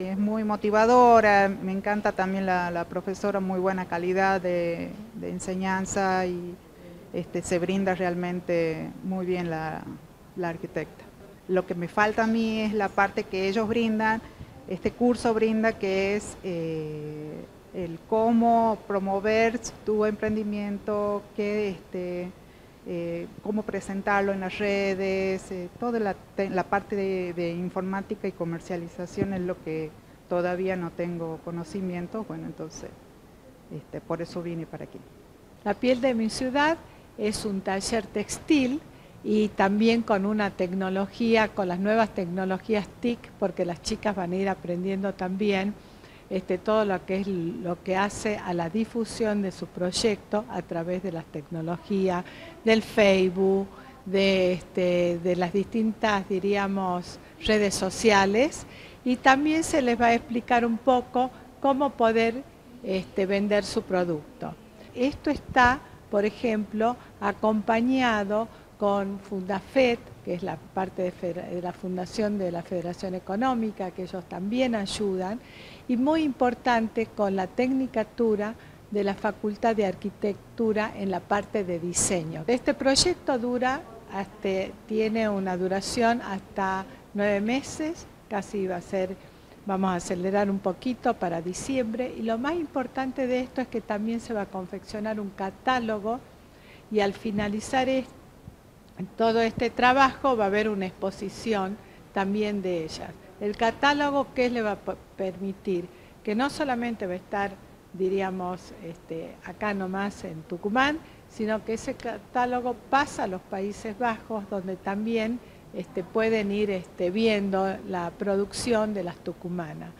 Es muy motivadora, me encanta también la, profesora, muy buena calidad de, enseñanza y este, se brinda realmente muy bien la, arquitecta. Lo que me falta a mí es la parte que ellos brindan, este curso brinda que es eh, el cómo promover tu emprendimiento, que este, eh, cómo presentarlo en las redes, eh, toda la, parte de, informática y comercialización es lo que todavía no tengo conocimiento, bueno, entonces este, por eso vine para aquí. La piel de mi ciudad es un taller textil y también con una tecnología, con las nuevas tecnologías TIC, porque las chicas van a ir aprendiendo también este, todo lo que es lo que hace a la difusión de su proyecto a través de las tecnologías, del Facebook, de, este, las distintas, diríamos, redes sociales y también se les va a explicar un poco cómo poder este, vender su producto. Esto está, por ejemplo, acompañado con Fundafed, que es la parte de, la fundación de la Federación Económica, que ellos también ayudan, y muy importante con la Tecnicatura de la Facultad de Arquitectura en la parte de diseño. Este proyecto dura, tiene una duración hasta nueve meses, casi va a ser, vamos a acelerar un poquito para diciembre, y lo más importante de esto es que también se va a confeccionar un catálogo y al finalizar esto, en todo este trabajo va a haber una exposición también de ellas. El catálogo, ¿qué le va a permitir? Que no solamente va a estar, diríamos, este, acá nomás en Tucumán, sino que ese catálogo pasa a los Países Bajos, donde también este, pueden ir este, viendo la producción de las tucumanas.